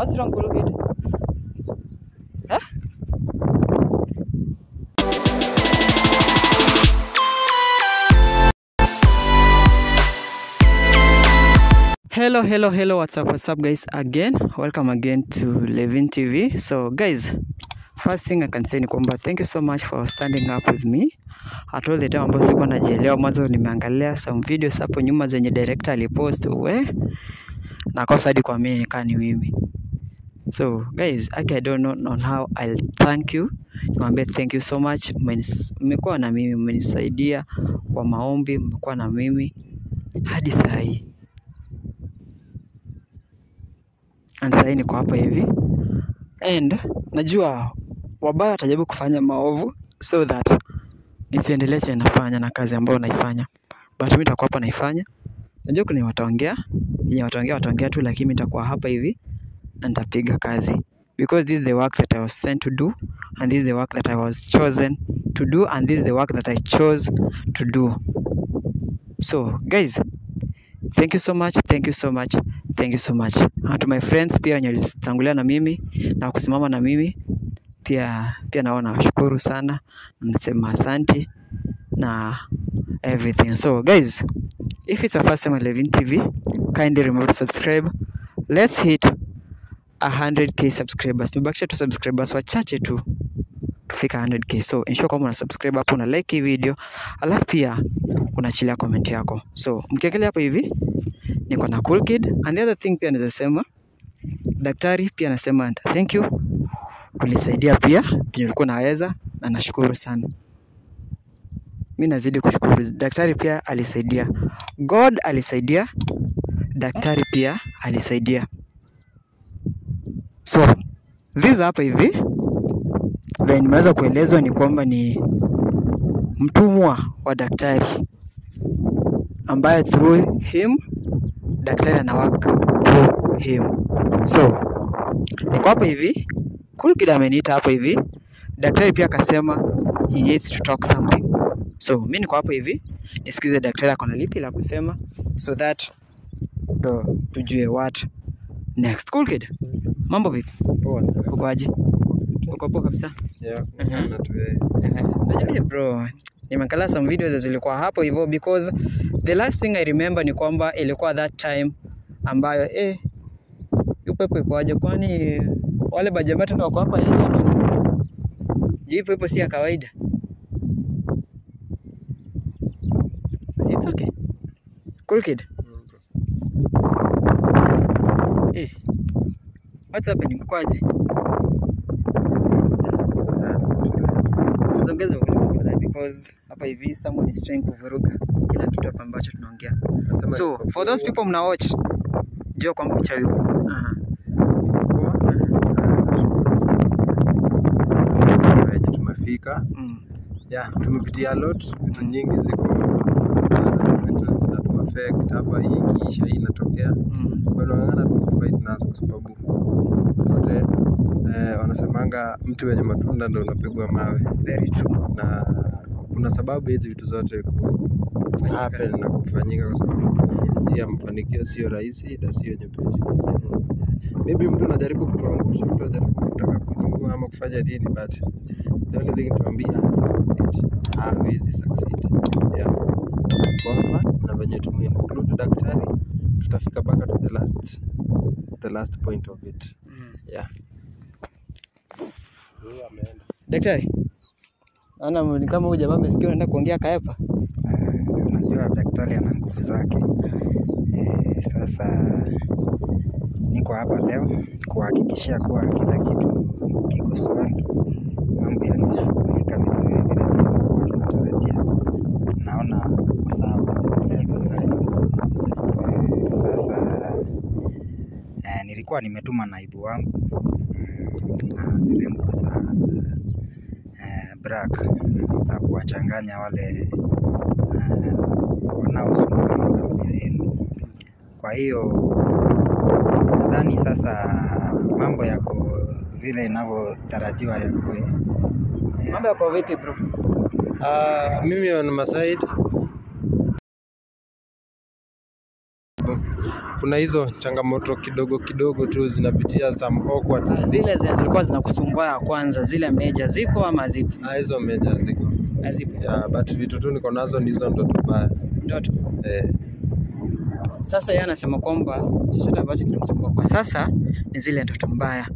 What's wrong, cool? Huh? Hello, hello, hello. What's up? What's up, guys? Again, welcome again to Levin TV. So, guys, first thing I can say ni kwamba thank you so much for standing up with me at all the time ambayo sikuwa najielewa. Mwanzo nimeangalia some videos hapo nyuma zenye director alipost, we nakosa hadi kuamini nikaa ni mimi. So guys, aki I don't know on how I'll thank you. Niwaambie thank you so much. Mmekuwa na mimi, mmenisaidia kwa maombi, mmekuwa na mimi hadi saa hii. And saa hii niko hapa hivi and najua wabaya watajaribu kufanya maovu so that nisiendelee nafanya na kazi ambayo naifanya, but mi nitakuwa hapa naifanya. Najua kuna wataongea yenye wataongea wataongea tu, lakini mimi nitakuwa hapa hivi na nitapiga kazi because this is the work that I was sent to do and this is the work that I was chosen to do and this is the work that I chose to do. So guys, thank you so much, thank you so much, thank you so much. And to my friends pia wenye walitangulia na mimi na kusimama na mimi pia pia nao nawashukuru sana, na nasema asante na everything. So guys, if it's your first time on Levin TV, kindly remember to subscribe. Let's hit 100k subscribers. Tumebakisha tu subscribers wachache tu tufika 100k. So ensure kwamba una subscribe hapo, una like hii video, alafu pia unaachilia comment yako. So mkiangalia hapo hivi niko na cool kid and the other thing pia naweza sema daktari pia anasema thank you, ulisaidia pia penye ulikuwa naweza, na nashukuru sana. Mi nazidi kushukuru. Daktari pia alisaidia, God alisaidia, daktari pia alisaidia. So visa hapa hivi venye nimeweza kuelezwa ni kwamba ni mtumwa wa daktari ambaye through him daktari ana work through him. So niko hapa hivi, cool kid ameniita hapa hivi, daktari pia akasema he needs to talk something. So mi niko hapa hivi nisikize daktari akona lipi la kusema so that ndo tujue what next. Cool kid, mambo vipi? Poa sana. Uko aje? Uko poa kabisa? Yeah, Uh yeye. Ehe. Eh, bro, nimeangalia some videos zilikuwa hapo hivyo because the last thing I remember ni kwamba ilikuwa that time ambayo eh, upepo iko aje Kwani wale bajamaa tena wako hapa yeye hii pepo si ya kawaida. It's okay. Cool kid. What's happening? Kwaje? Tuongeze volume that because hapa hivi someone is trying kuvuruga kila kitu hapa ambacho tunaongea. So for those people mna watch, jua kwamba uchawi upo. Aha. Tumefika Mm. yeah, tumepitia a lot vitu nyingi ziko ya hapa hii ikiisha hii inatokea Mm. wanang'ang'ana tu kufight nazo kwa sababu zote eh, wanasemanga mtu wenye matunda ndo unapigwa mawe Very true. na kuna sababu hizi vitu zote happen na kufanyika kwa sababu njia mafanikio sio rahisi na sio nyepesi. Maybe mtu anajaribu kutuangusha, mtu anajaribu kutaka kujua ama kufanya nini, but the only thing tuambia succeed, hawezi succeed. Venye tumeinclude daktari, tutafika mpaka to the last the last point of it. Mm. Yeah. Daktari. Naona ni kama huyu jamaa amesikia unaenda kuongea kaepa. Eh, Unajua daktari ana nguvu zake. Eh, Sasa niko hapa leo kuhakikishia kuwa kila kitu kiko swali, mambo yalishughulika vizuri vile tulivyokuwa tunatarajia. Naona kwa sawa endelea vizuri. Eh, Sasa eh, nilikuwa nimetuma naibu wangu mm, na zile nguo za eh, black za kuwachanganya wale eh, wanaosumbua yenu. Kwa hiyo nadhani sasa mambo yako vile inavyotarajiwa yakuwe. Eh, Mambo yako vipi bro? Uh, mimi on my side kuna hizo changamoto kidogo kidogo tu zinapitia some awkward Zile zenye zilikuwa zinakusumbua ya kwanza, zile meja ziko ama zipo? Ah, hizo meja ziko Hazipo. yeah, but vitu tu niko nazo ni hizo ndoto mbaya Ndoto. eh, Sasa yeye anasema kwamba chochote ambacho kinamsumbua kwa sasa ni zile ndoto mbaya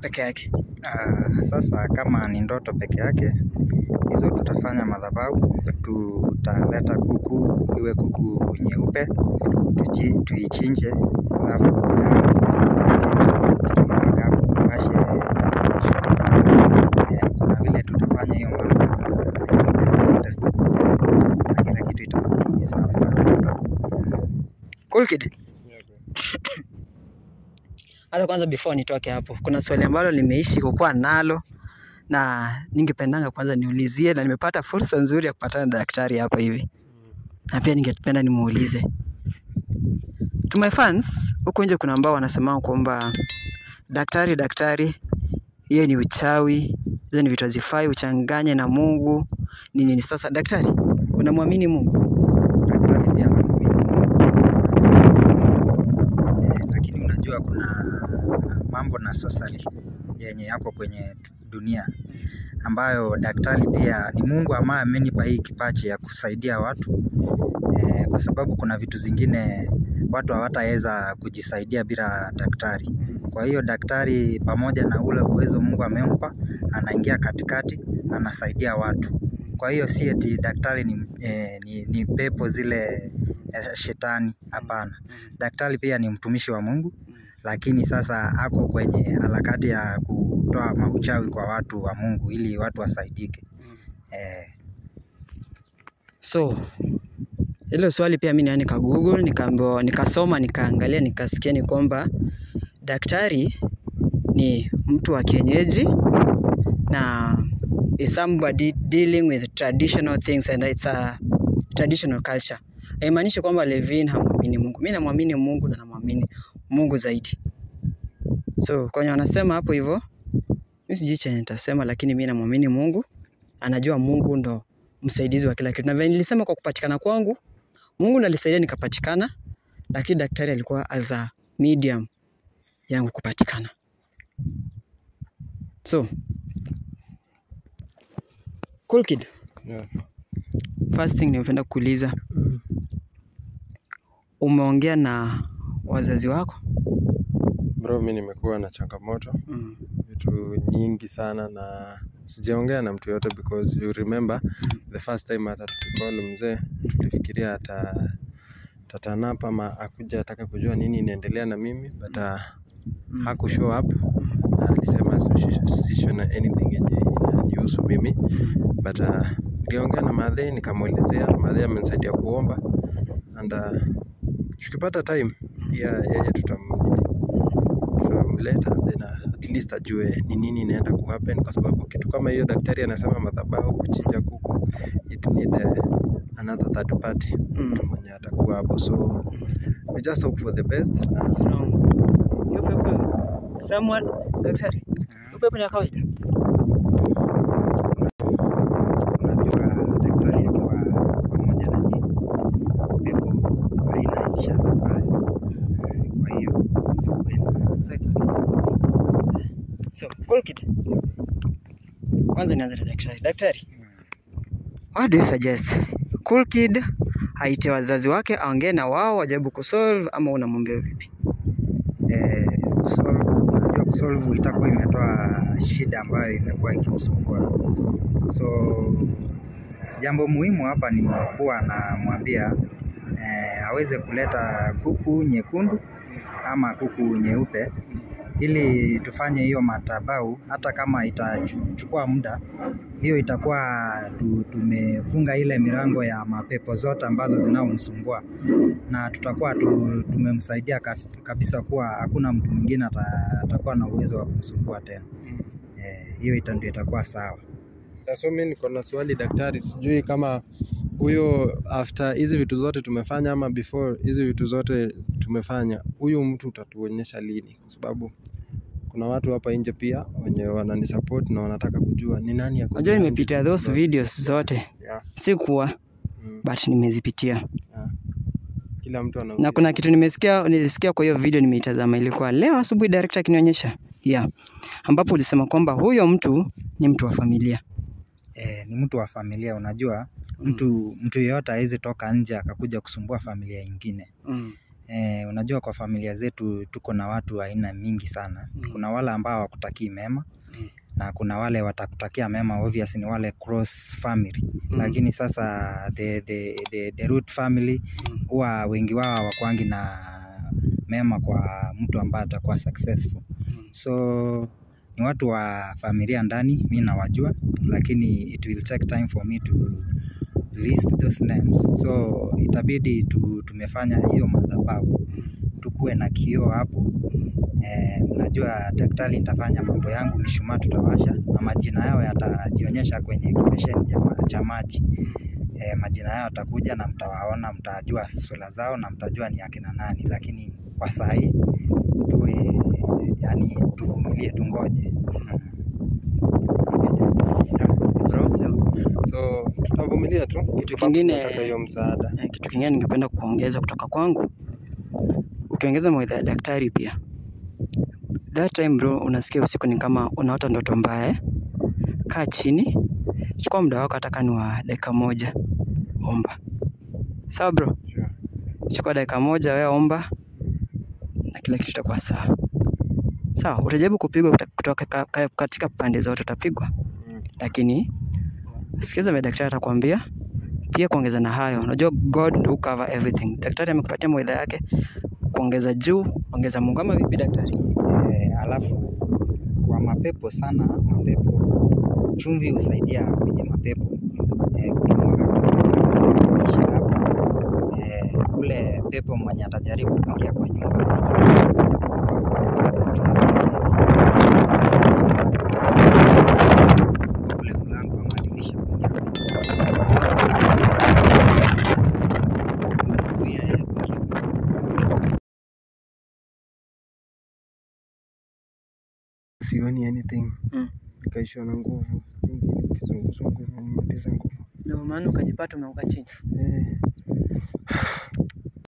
peke yake. Ah, sasa kama ni ndoto peke yake, hizo tutafanya madhabahu, tutaleta kuku, iwe kuku nyeupe, tuichinje, alafu Kuna vile tutafanya na. Cool kid. Hata kwanza before nitoke hapo, kuna swali ambalo nimeishi kukuwa nalo na ningependanga kwanza niulizie, na nimepata fursa nzuri ya kupatana na daktari hapa hivi, na pia ningependa nimuulize. To my fans, huko nje kuna ambao wanasema kwamba daktari, daktari, hiyo ni uchawi, hizo ni vitu hazifai, uchanganye na Mungu ni. Sasa daktari, unamwamini Mungu? daktari. Eh, lakini unajua kuna mambo na sosali yenye yako kwenye dunia. Ambayo daktari pia ni Mungu ambaye amenipa hii kipaji ya kusaidia watu. Eh, kwa sababu kuna vitu zingine watu hawataweza kujisaidia bila daktari. Kwa hiyo daktari pamoja na ule uwezo Mungu amempa, anaingia katikati, anasaidia watu. Kwa hiyo si eti daktari ni, eh, ni, ni pepo zile eh, shetani, hapana. Daktari pia ni mtumishi wa Mungu, lakini sasa ako kwenye harakati ya kutoa mauchawi kwa watu wa Mungu ili watu wasaidike. Eh, So hilo swali pia mimi nika Google nikaambiwa, nikasoma, nikaangalia, nikasikia ni kwamba daktari ni mtu wa kienyeji na is somebody dealing with traditional things and it's a traditional culture. Haimaanishi kwamba Levin hamwamini Mungu. Mimi namwamini Mungu na namwamini Mungu zaidi. So kwenye wanasema hapo hivyo, mimi sijui chenye nitasema, lakini mimi namwamini Mungu. Anajua Mungu ndo msaidizi wa kila kitu, na vile nilisema kwa kupatikana kwangu, Mungu ndo alisaidia nikapatikana, lakini daktari alikuwa as a medium yangu kupatikana. So cool kid, yeah. first thing nimependa kuuliza, mm. umeongea na wazazi wako? Bro, mi nimekuwa na changamoto Mm. Vitu nyingi sana na sijaongea na mtu yote because you remember the first time hata tukicall mzee tulifikiria ata tatanapa ama akuja ataka kujua nini inaendelea na mimi but uh, Mm. haku show up na alisema sisho na anything yenye inanihusu mimi but uh, niliongea na madhei nikamwelezea madhei amenisaidia kuomba and uh, tukipata time pia yeye tutam tutamleta then uh, at least ajue ni nini inaenda kuhappen kwa sababu kitu kama hiyo daktari anasema madhabahu kuchinja kuku it need a, another third party Mm. mtu mwenye atakuwa hapo so we just hope for the best someone daktari. upepo pepo ni kawaida. unajua daktari akiwa pamoja na nyinyi, pepo haina ishara mbaya. Kwa hiyo msikuwe na So it's okay. Kwanza nianze na daktari. Daktari, what do you suggest? Cool kid aite wazazi wake aongee na wao wajaribu kusolve ama unamwambia vipi? eh. Unajua kusolve itakuwa imetoa shida ambayo imekuwa ikimsumbua. So jambo muhimu hapa ni kuwa anamwambia eh, aweze kuleta kuku nyekundu ama kuku nyeupe ili tufanye hiyo matabau, hata kama itachukua muda, hiyo itakuwa tumefunga ile milango ya mapepo zote ambazo zinaomsumbua na tutakuwa tu, tumemsaidia kabisa kuwa hakuna mtu mwingine atakuwa na uwezo wa kumsumbua tena. Eh, hiyo ita ndio itakuwa sawa. So mi niko na swali daktari, sijui kama huyo after hizi vitu zote tumefanya ama before hizi vitu zote tumefanya, huyu mtu utatuonyesha lini? Kwa sababu kuna watu hapa nje pia wenye wananisupport na wanataka kujua ni nani ya Unajua nimepitia those zote. videos zote. Yeah, Sikuwa mm, but nimezipitia. yeah. kila mtu ana na kuna kitu nimesikia nilisikia kwa hiyo video nimeitazama ilikuwa leo asubuhi director akinionyesha yeah ambapo ulisema kwamba huyo mtu ni mtu wa familia eh, ni mtu wa familia unajua mtu mtu yeyote hawezi toka nje akakuja kusumbua familia ingine mm. Eh, unajua kwa familia zetu tuko na watu aina mingi sana Mm. kuna wale ambao hawakutakii mema Mm. na kuna wale watakutakia mema obvious ni wale cross family Mm. lakini sasa the, the, the, the root family Mm. huwa wengi wao hawakuangi na mema kwa mtu ambaye atakuwa successful Mm. so ni watu wa familia ndani mi nawajua lakini it will take time for me to list those names. So itabidi tu, tumefanya hiyo madhabahu. Tukuwe na kioo hapo. Unajua daktari nitafanya mambo yangu mishumaa tutawasha na majina yao yatajionyesha kwenye kipesheni cha maji. Eh, majina yao atakuja na mtawaona mtajua sura zao na mtajua ni akina nani. Lakini kwa saa hii tuwe yani tuvumilie tungoje. Sawa. So tutavumilia tu. Kitu kingine- msaada. Eh, kitu kingine ningependa kuongeza kutoka kwangu ukiongeza mawaidha ya daktari pia. That time bro unasikia usiku ni kama unaota ndoto mbaya. Kaa chini chukua muda wako hata kani ni wa dakika moja omba. Sawa bro? Sure. chukua dakika moja wewe omba na kila kitu itakuwa sawa. Sawa utajaribu kupigwa kutoka ka- ka- katika pande zote utapigwa. Mm. lakini sikiza vile daktari atakwambia pia kuongeza na hayo. Unajua god do cover everything. Daktari amekupatia mawaidha yake kuongeza juu ongeza mungu. Ama vipi daktari? Eh, alafu kwa mapepo sana mapepo chumvi husaidia kwenye mapepo. Eh, eh, ule pepo mwenye atajaribu kuingia kwa nyumba. Kwa sababu chumvi ule mlango wa madirisha kuingia kwenye nyumba. Kuzuia yeye kuingia sioni anything Mm. Nikaishiwa na nguvu. Kizunguzungu ndio maana ukajipata umeanguka chini. Eh.